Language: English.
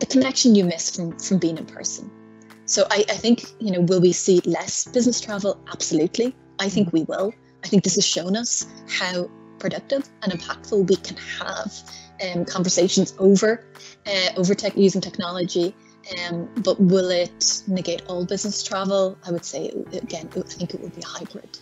The connection you miss from from being in person. So I, I think, you know, will we see less business travel? Absolutely. I think we will. I think this has shown us how productive and impactful we can have um, conversations over uh, over tech using technology. Um, but will it negate all business travel? I would say again, I think it will be hybrid.